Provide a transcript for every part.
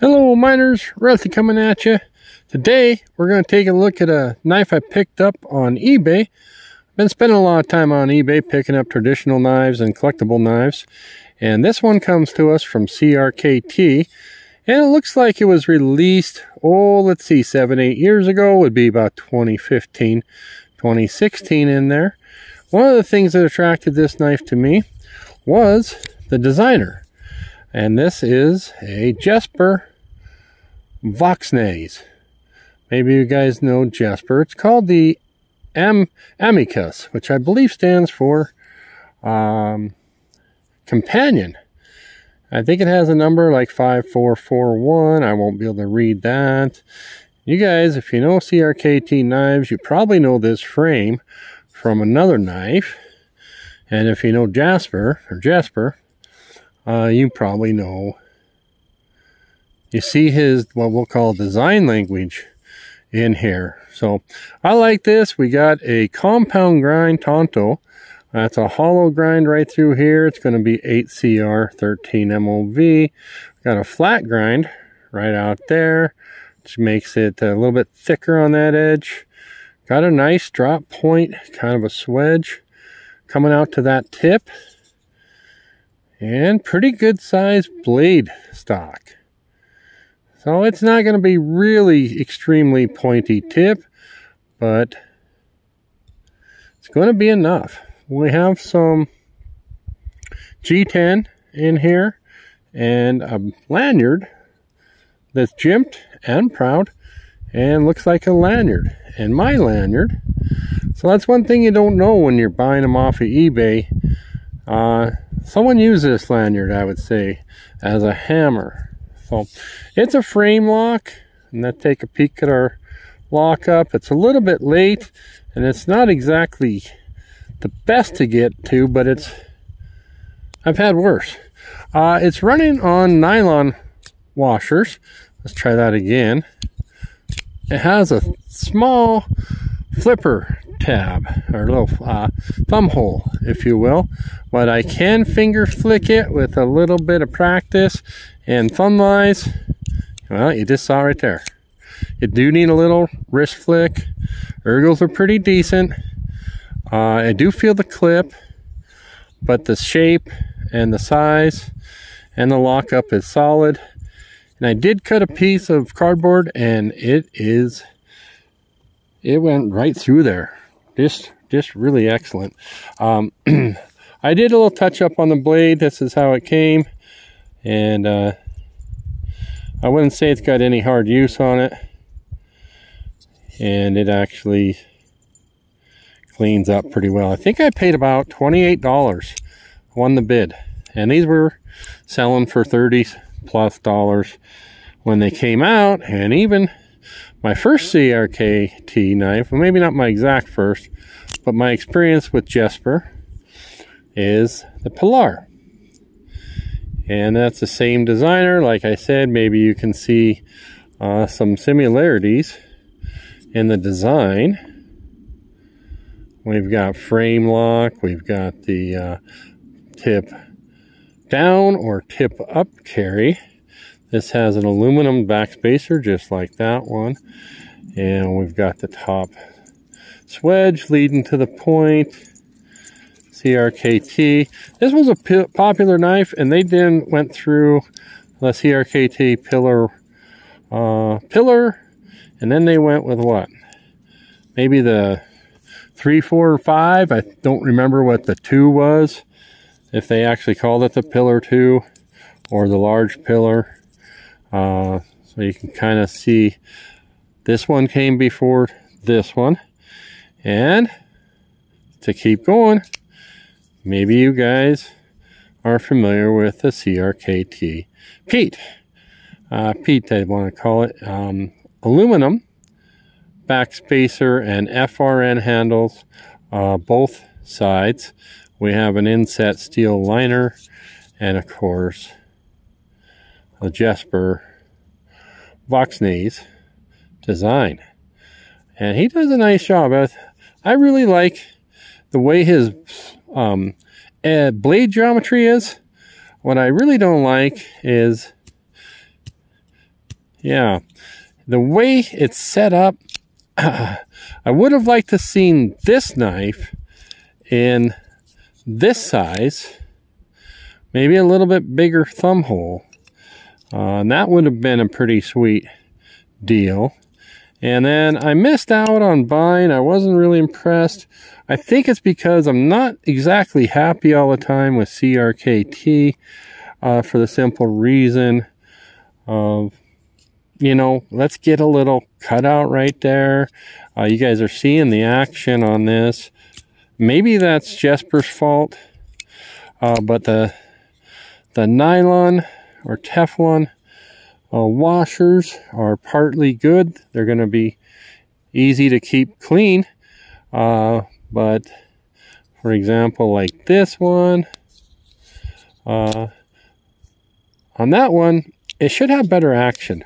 Hello miners, Rusty coming at you. Today we're going to take a look at a knife I picked up on eBay. I've been spending a lot of time on eBay picking up traditional knives and collectible knives. And this one comes to us from CRKT. And it looks like it was released, oh, let's see, seven, eight years ago. would be about 2015, 2016 in there. One of the things that attracted this knife to me was the designer. And this is a Jesper Voxnaes. Maybe you guys know Jasper. It's called the Am Amicus, which I believe stands for um, companion. I think it has a number like 5441. I won't be able to read that. You guys, if you know CRKT knives, you probably know this frame from another knife. And if you know Jasper, or Jasper, uh, you probably know you see his what we'll call design language in here. So I like this. We got a compound grind tanto. That's a hollow grind right through here. It's going to be 8CR 13 MOV. Got a flat grind right out there, which makes it a little bit thicker on that edge. Got a nice drop point, kind of a swedge coming out to that tip. And pretty good sized blade stock. So it's not going to be really extremely pointy tip, but it's going to be enough. We have some G10 in here and a lanyard that's jimped and proud and looks like a lanyard. And my lanyard, so that's one thing you don't know when you're buying them off of eBay. Uh, someone used this lanyard, I would say, as a hammer. So it's a frame lock and let's take a peek at our lock up. It's a little bit late and it's not exactly the best to get to, but it's, I've had worse. Uh, it's running on nylon washers. Let's try that again. It has a small flipper tab or little uh, thumb hole if you will but I can finger flick it with a little bit of practice and thumb wise well you just saw right there. You do need a little wrist flick. Ergos are pretty decent. Uh, I do feel the clip but the shape and the size and the lockup is solid. And I did cut a piece of cardboard and it is it went right through there. Just just really excellent. Um, I did a little touch up on the blade. This is how it came and uh, I wouldn't say it's got any hard use on it. And it actually cleans up pretty well. I think I paid about $28 on the bid. And these were selling for 30 plus dollars when they came out. And even my first CRKT knife, well maybe not my exact first, but my experience with Jesper is the Pilar. And that's the same designer. Like I said, maybe you can see uh, some similarities in the design. We've got frame lock. We've got the uh, tip down or tip up carry. This has an aluminum backspacer just like that one. And we've got the top swedge leading to the point. CRKT. This was a popular knife and they then went through the CRKT Pilar uh, Pilar and then they went with what? Maybe the three, four, or five. I don't remember what the two was. If they actually called it the Pilar two or the large Pilar. Uh, so you can kind of see this one came before this one. And to keep going, maybe you guys are familiar with the CRKT Pete. Uh, Pete, I want to call it. Um, aluminum backspacer and FRN handles, uh, both sides. We have an inset steel liner and of course a Jesper Voxnaes design. And he does a nice job. I really like the way his um, uh, blade geometry is. What I really don't like is Yeah. The way it's set up, I would have liked to seen this knife in this size, maybe a little bit bigger thumb hole. Uh, and that would have been a pretty sweet deal. And then I missed out on buying. I wasn't really impressed. I think it's because I'm not exactly happy all the time with CRKT uh, for the simple reason of, you know, let's get a little cutout right there. Uh, you guys are seeing the action on this. Maybe that's Jesper's fault, uh, but the the nylon or Teflon uh, washers are partly good. They're going to be easy to keep clean. Uh, but for example, like this one, uh, on that one, it should have better action.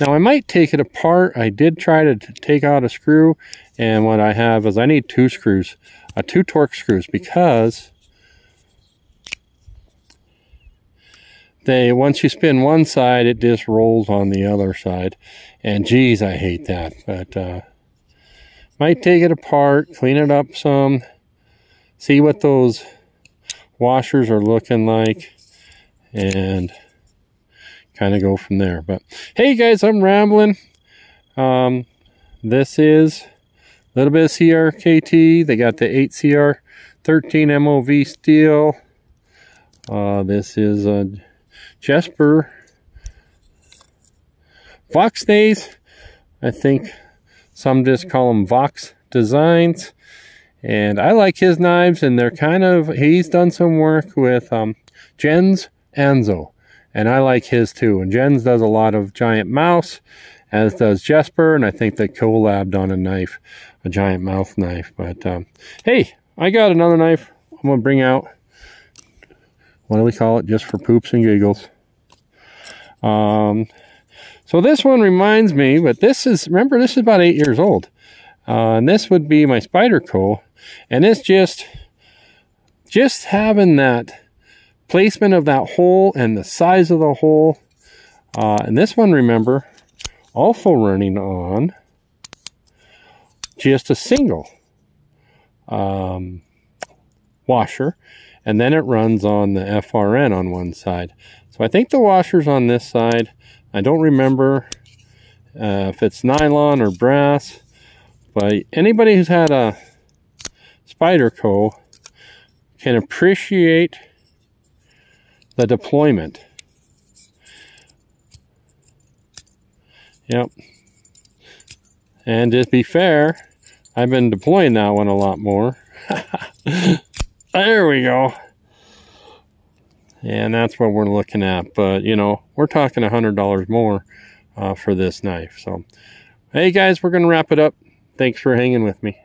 Now I might take it apart. I did try to take out a screw and what I have is I need two screws, uh, two Torx screws because they once you spin one side it just rolls on the other side and geez i hate that but uh, might take it apart clean it up some see what those washers are looking like and kind of go from there. But hey guys i'm rambling. Um, this is a little bit of crkt they got the 8cr 13 mov steel. Uh, this is a Jesper Voxnaes. I think some just call them Vox Designs. And I like his knives, and they're kind of, he's done some work with um, Jens Anso. And I like his too. And Jens does a lot of GiantMouse, as does Jesper. And I think they collabed on a knife, a GiantMouse knife. But um, hey, I got another knife I'm going to bring out. What do we call it? Just for poops and giggles. Um, so this one reminds me, but this is, remember, this is about eight years old. Uh, and this would be my Spyderco. And it's just, just having that placement of that hole and the size of the hole. Uh, and this one, remember, also running on just a single um, washer. And then it runs on the FRN on one side. So I think the washer's on this side. I don't remember uh, if it's nylon or brass, but anybody who's had a Spyderco can appreciate the deployment. Yep. And to be fair, I've been deploying that one a lot more. there we go and that's what we're looking at. But you know we're talking a hundred dollars more uh, for this knife. So hey guys we're gonna wrap it up. Thanks for hanging with me